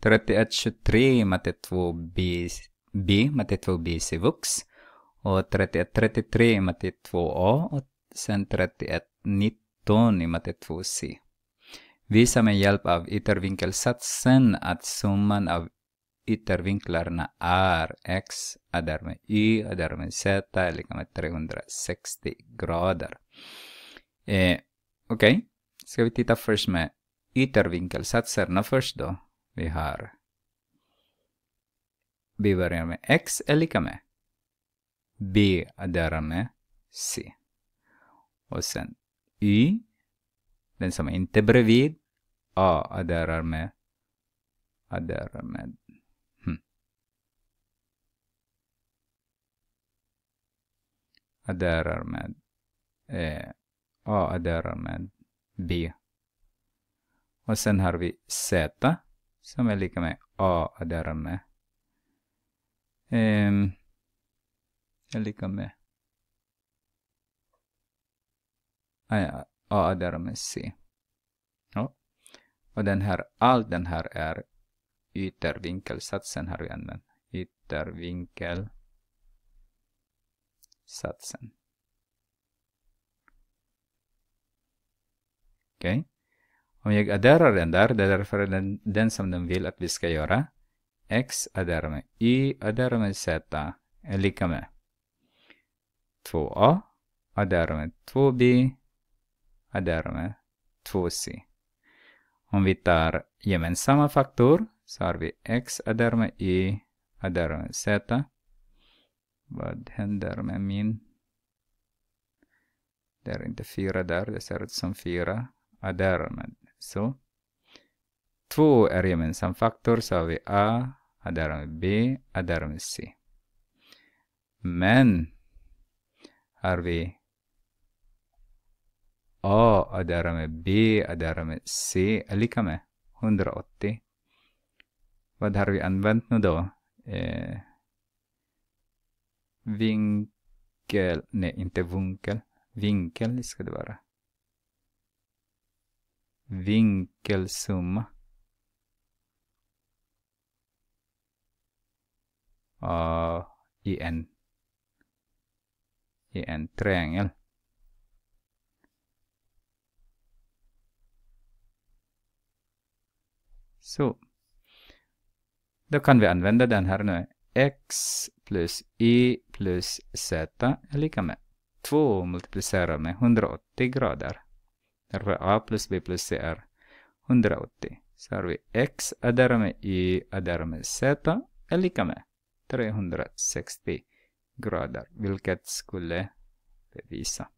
3123 matte 2b, B, matte 2b Civux. Och 3133 matte 2a och sen 3119 i matte 2c. Visa med hjälp av yttervinkelsatsen att summan av yttervinklarna är x är därmed y är därmed z är lika med 360 grader. Eh, Okej, okay. ska vi titta först med yttervinkelsatserna först då. Vi har vi börjar med x är lika med b är därmed c. Och sen y, den som är inte bredvid, a är därmed är därmed Hmm. är därmed eh, a adderar därmed b. Och sen har vi z som är lika med a därmed Um, ehm, är lika med ah, ja, a därmed c. Ja. Och den här, allt den här är yttervinkelsatsen har vi använt. Yttervinkelsatsen. Okej. Okay. Om jag adderar den där, det är därför den, den som den vill att vi ska göra. x adderar med y adderar med z är lika med 2a adderar med 2b adderar med 2c. Om vi tar gemensamma faktor så har vi x adderar med y adderar med z. Vad händer med min? Det är inte 4 där, det ser ut som 4. Adderar med så. Två är gemensam faktor så har vi a adderar med b adderar med c. Men har vi A adderar med B adderar med C är lika med 180. Vad har vi använt nu då? Eh, vinkel, nej inte vinkel, vinkel ska det vara. Vinkelsumma. Uh, i en i en triangel. Så. Då kan vi använda den här nu. x plus y plus z är lika med 2 multiplicerat med 180 grader. Därför a plus b plus c är 180. Så har vi x adderat med y adderat med z är lika med 360 grader, vilket skulle bevisa.